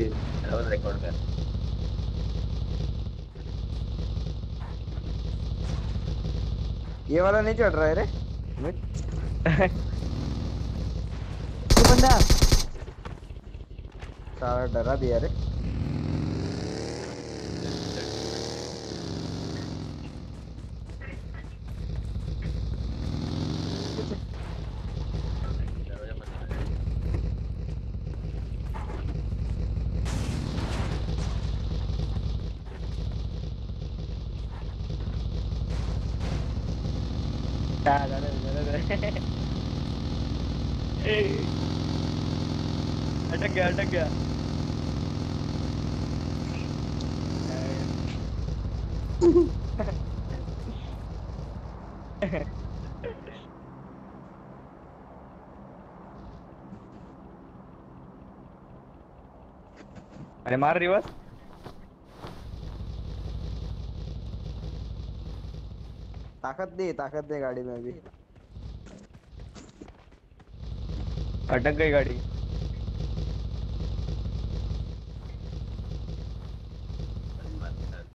रोज record कर ये वाला नहीं चढ़ रहा है रे। बंदा। सारा डरा दिया रे। अटक गया अटक गया अरे मार रिवर्स ताकत दे ताकत दे गाड़ी में अभी। अटक गई गाड़ी।